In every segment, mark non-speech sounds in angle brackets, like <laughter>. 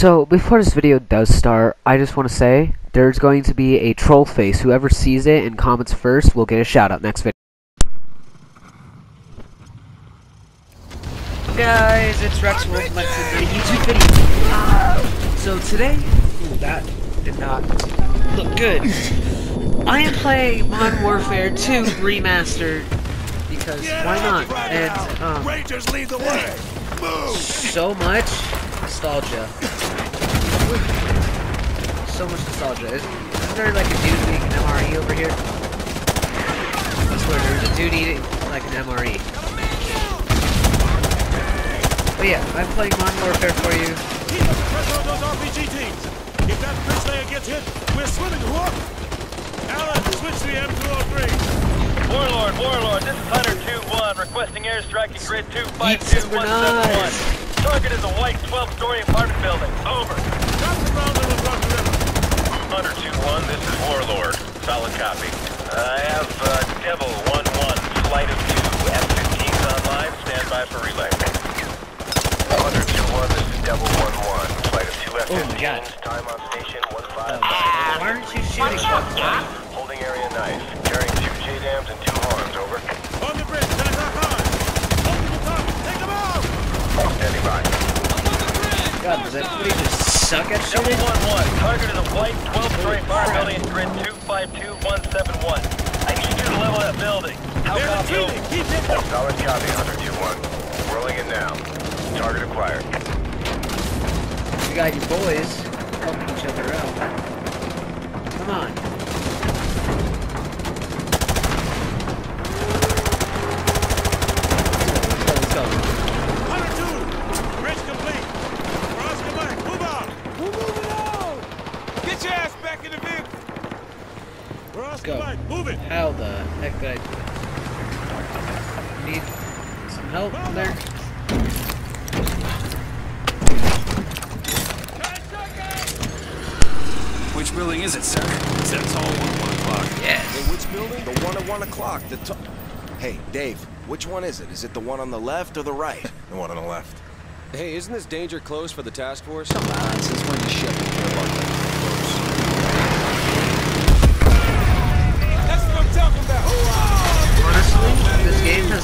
So, before this video does start, I just want to say, there's going to be a troll face. Whoever sees it and comments first will get a shout out next video. Guys, it's Rex Welcome back to the YouTube video. So today, ooh, that did not look good. I am playing Modern Warfare 2 Remastered because why not? And um, Rangers lead the way. So much nostalgia. So much nostalgia. Is- Isn't there like a dude eating an MRE over here? I swear there's a dude eating like an MRE. But yeah, I'm playing Modern Warfare for you. Keep up the pressure on those RPG teams. If that bridge layer gets hit, we're swimming hook. Allen, switch to the M203. Warlord, Warlord, this is Hunter 2-1, requesting airstrike at grid Yeet says we're 252171. Target is a white 12-story apartment building. Over. Drop the ground and we'll cross the river. Hunter 2-1, this is Warlord. Solid copy. I have uh, Devil 1-1, flight of two F-15s online. Stand by for relay. Hunter 2-1, this is Devil 1-1, flight of two Oh my God. F-15s. Time on station 15. Why aren't you shooting? Holding area knife. Carrying two JDAMs and two HARMs. Over. On the bridge, then attack on. Open the top, take them out. Standing by. God, does everybody just suck at Double shooting? one one. Target is a white 12-story apartment building in grid 252171. I need you to level that building. How They're copy? retreating. Keep hitting. Solid copy, Hunter 2-1. Rolling it now. Target acquired. You got your boys helping each other out. Come on. Let's go, let's go. Hunter 2. Bridge complete. Cross the back. Move out. We're moving out. Get your ass back in the vehicle. Cross the go. back. Move it. How the heck did I need some help there? Which building is it, sir? It's that tall one at one o'clock. Yes. Hey, which building? The one at one o'clock. The to- Hey, Dave, which one is it? Is it the one on the left or the right? <laughs> The one on the left. Hey, isn't this danger close for the task force? Come on, since when you shut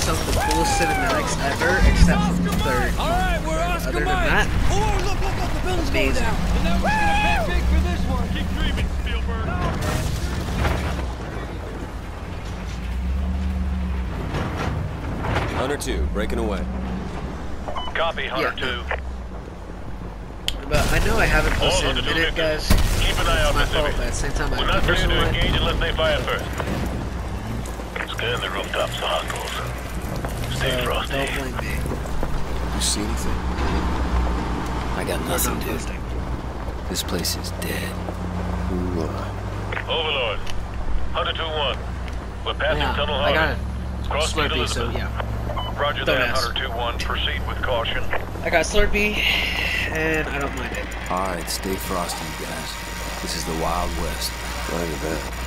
some of the coolest cinematics ever, except for the third. All right, we're Oscar Other than that, Oh, look, look, look, the building's going amazing. down. And now we're gonna pay big for this one. Keep dreaming, Spielberg. Hunter 2, breaking away. Copy, Hunter Yeah. 2. but I know I haven't posted in a minute, victors. guys. Keep an eye out My for fault, civvies. but at the same time, I We're have not a to engage unless they fire first. Scan the rooftops for hostiles. Stay So frosty. don't blame me. You see anything? I got nothing, not dude. This place is dead. Who, uh, Overlord. Hunter 2-1. We're passing Yeah, Tunnel I got Harvey. a Cross Street Slurpee, so yeah. Roger Don't that, ask. Hunter 2-1. Proceed with caution. I got Slurpee, and I don't mind it. Alright, stay frosty, you guys. This is the Wild West. Roger that.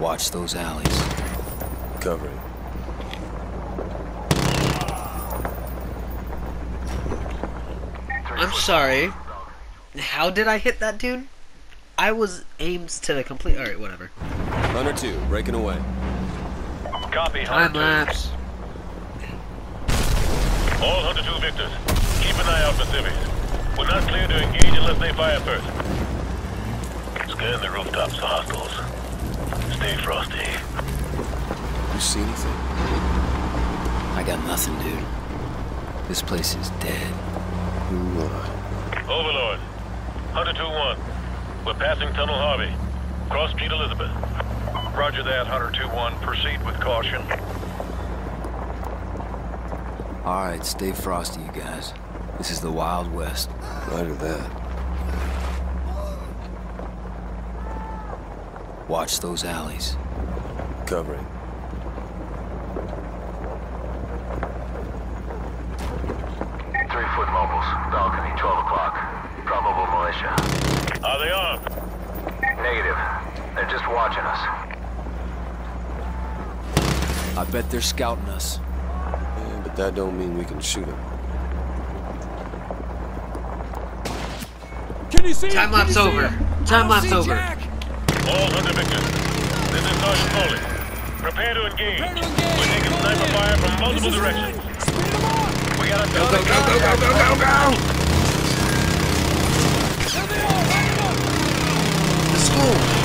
Watch those alleys. Covering. I'm sorry. How did I hit that dude? I was aimed to the complete. Alright, whatever. Hunter 2, breaking away. Copy, Time Hunter 2. lapse. All Hunter 2 victors. Keep an eye out for civvies. We're not clear to engage unless they fire first. Scan the rooftops for hostiles. Stay frosty. You see anything? I got nothing, dude. This place is dead. Who, Overlord. Hunter 2-1. We're passing Tunnel Harvey. Cross Street Elizabeth. Roger that, Hunter 2-1. Proceed with caution. Alright, stay frosty, you guys. This is the Wild West. Roger that. Watch those alleys. Covering. Three-foot mobiles. Balcony, 12 o'clock. Probable militia. Are they armed? Negative. They're just watching us. I bet they're scouting us. Yeah, but that don't mean we can shoot them. Can you see Time lapse over. Time lapse over. Jack. All Hunter victors. This is Sergeant Foley. Prepare to engage. Prepare to engage. We're taking Going sniper in. fire from multiple directions. right. Speed him up. We got a Go, go, go, go, go, go, go, go! There they are. Line it up. The school!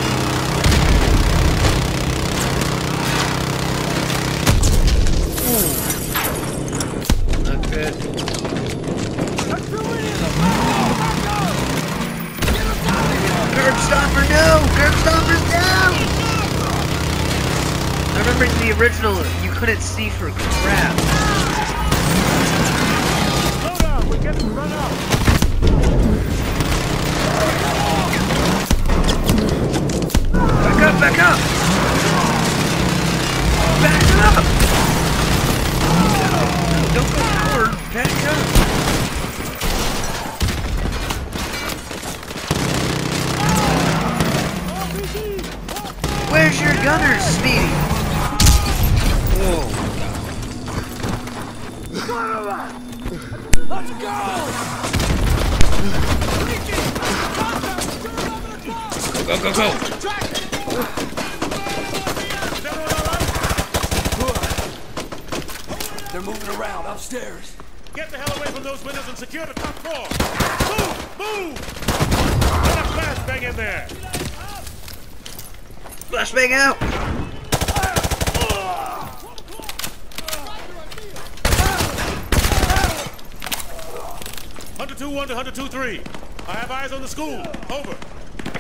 Couldn't see for crap. Slow down. We're getting run out. Back up, back up! Back up! No, don't go forward, back up! Where's your gunner, Speedy? Whoa. Let's go. Go, go, go! They're moving around upstairs. Get the hell away from those windows and secure the top floor. Move! Move! Let a flashbang in there. Flashbang out! Hunter 2-1 to Hunter 2-3. I have eyes on the school. Over.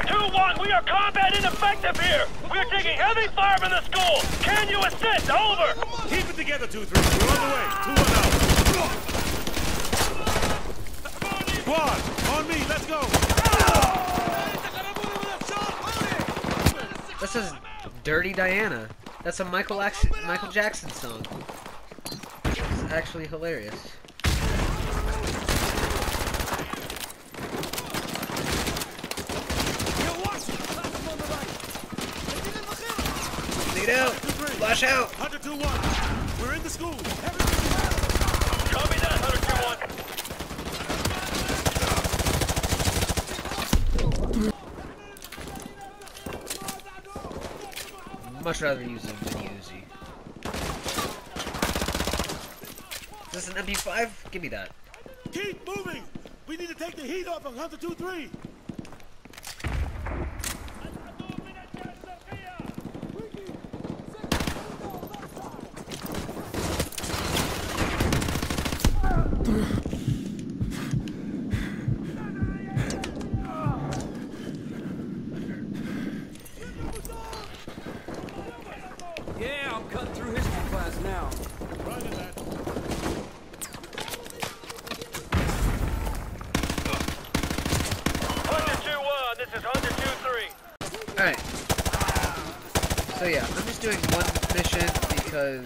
2-1, we are combat ineffective here. We're taking heavy fire from the school. Can you assist? Over. Keep it together, 2-3. We're on the way. 2-1 out. Squad, on me. Let's go. This is Dirty Diana. That's a Michael Ax- Michael Jackson song. It's actually hilarious. Lead out! Flash out! Hunter 2-1. We're in the school. Copy that, Hunter 2-1. Much rather use a mini Uzi. Is this an MP5? Give me that. Keep moving. We need to take the heat off of Hunter 2-3. Yeah, I'm cutting through history class now. Roger that. Hunter 2-1, this is Hunter 2-3. Alright. So yeah, I'm just doing one mission because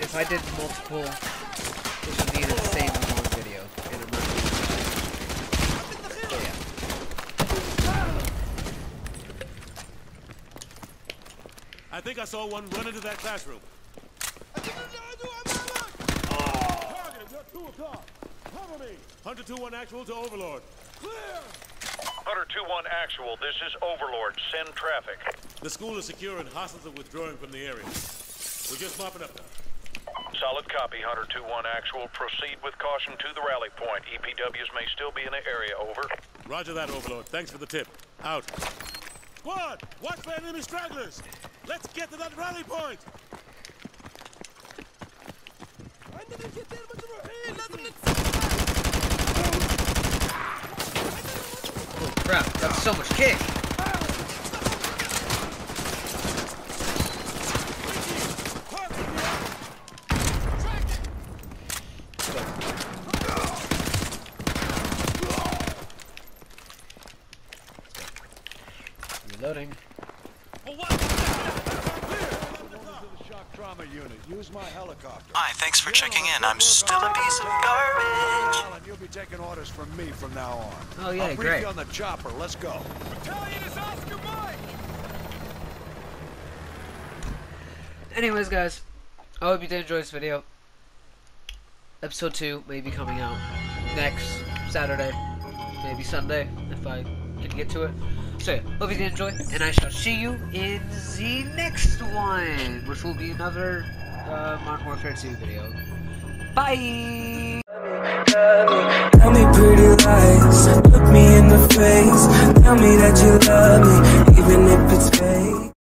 if I did multiple, this would be an insane long video. And I'm not doing that. So yeah. I think I saw one run into that classroom. Target, you're two o'clock. Cover me. Hunter 2-1 actual to Overlord. Clear! Hunter 2-1 actual, this is Overlord. Send traffic. The school is secure and hostiles are withdrawing from the area. We're just mopping up now. Solid copy, Hunter 2-1 actual. Proceed with caution to the rally point. EPWs may still be in the area, over. Roger that, Overlord. Thanks for the tip. Out. Squad, watch for enemy stragglers. Let's get to that rally point. Holy crap, that's so much kick! Thanks for checking in. I'm still a piece of garbage. Allen, you'll be taking orders from me from now on. Oh, yeah, I'll brief great. you on the chopper. Let's go. Anyways, guys, I hope you did enjoy this video. Episode 2 may be coming out next Saturday. maybe Sunday if I can get to it. So yeah, hope you did enjoy, and I shall see you in the next one, which will be another uh, Modern Warfare 2 video. Bye! Tell me pretty lies, look me in the face Tell me that you love me, even if it's fake